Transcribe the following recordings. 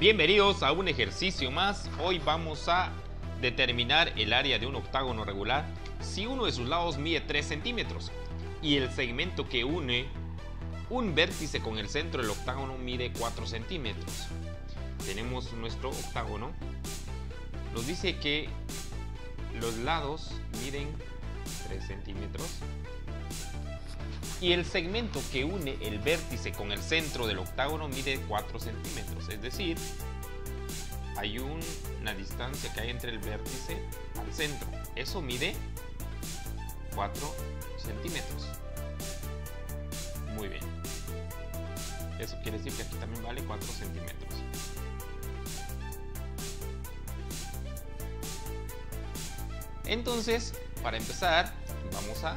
Bienvenidos a un ejercicio más. Hoy vamos a determinar el área de un octágono regular si uno de sus lados mide 3 centímetros y el segmento que une un vértice con el centro del octágono mide 4 centímetros. Tenemos nuestro octágono. Nos dice que los lados miden 3 centímetros y el segmento que une el vértice con el centro del octágono mide 4 centímetros. Es decir, hay una distancia que hay entre el vértice al centro. Eso mide 4 centímetros. Muy bien. Eso quiere decir que aquí también vale 4 centímetros. Entonces, para empezar, vamos a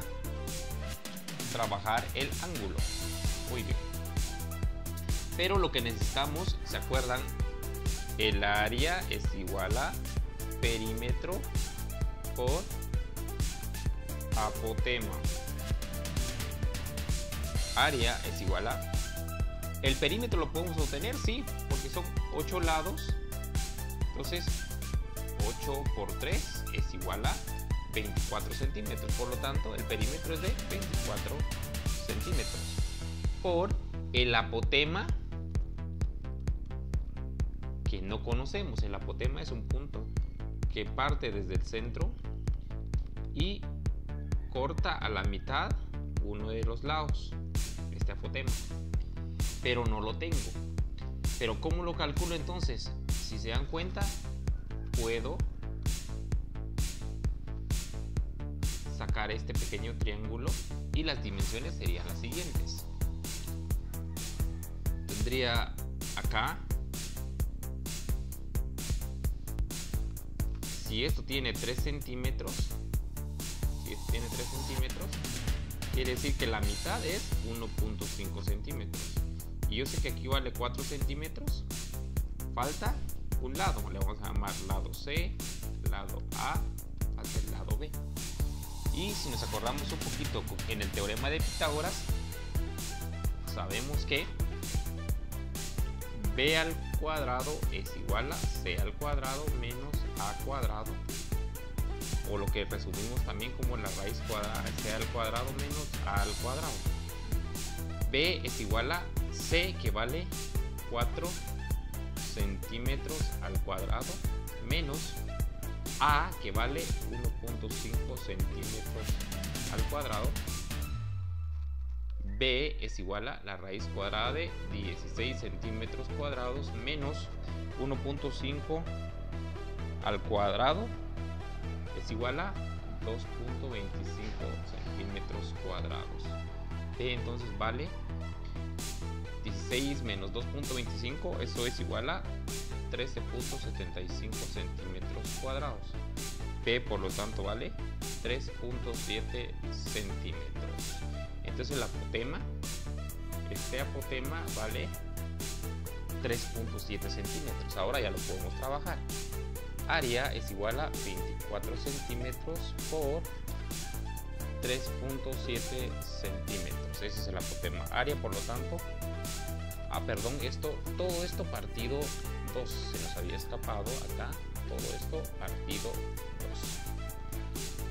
trabajar el ángulo. Muy bien. Pero lo que necesitamos, ¿se acuerdan? El área es igual a perímetro por apotema. Área es igual a... El perímetro lo podemos obtener, sí, porque son 8 lados. Entonces, 8 por 3 es igual a 24 centímetros. Por lo tanto, el perímetro es de 24 centímetros. Por el apotema que no conocemos. El apotema es un punto que parte desde el centro y corta a la mitad uno de los lados. Este apotema. Pero no lo tengo. Pero ¿cómo lo calculo entonces? Si se dan cuenta, puedo este pequeño triángulo y las dimensiones serían las siguientes. Tendría acá, si esto tiene 3 centímetros, si esto tiene 3 centímetros, quiere decir que la mitad es 1.5 centímetros. Y yo sé que aquí vale 4 centímetros, falta un lado, le vamos a llamar lado C, lado A, falta el lado B. Y si nos acordamos un poquito en el teorema de Pitágoras, sabemos que b al cuadrado es igual a c al cuadrado menos a cuadrado. O lo que resumimos también como la raíz cuadrada, c al cuadrado menos a al cuadrado. b es igual a c que vale 4 centímetros al cuadrado menos a que vale 1.5 centímetros al cuadrado. B es igual a la raíz cuadrada de 16 centímetros cuadrados menos 1.5 al cuadrado es igual a 2.25 centímetros cuadrados. B entonces vale 16 menos 2.25, eso es igual a 13.75 centímetros cuadrados. P por lo tanto vale 3.7 centímetros. Entonces el apotema, este apotema vale 3.7 centímetros. Ahora ya lo podemos trabajar. Área es igual a 24 centímetros por 3.7 centímetros. Ese es el apotema. Área, por lo tanto, ah, perdón, esto, todo esto partido se nos había escapado acá todo esto partido 2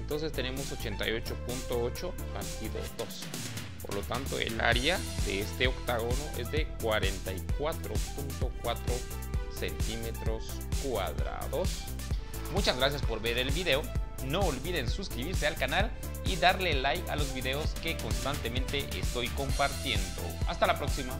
entonces tenemos 88.8 partido 2 por lo tanto el área de este octágono es de 44.4 centímetros cuadrados. Muchas gracias por ver el video. No olviden suscribirse al canal y darle like a los videos que constantemente estoy compartiendo. Hasta la próxima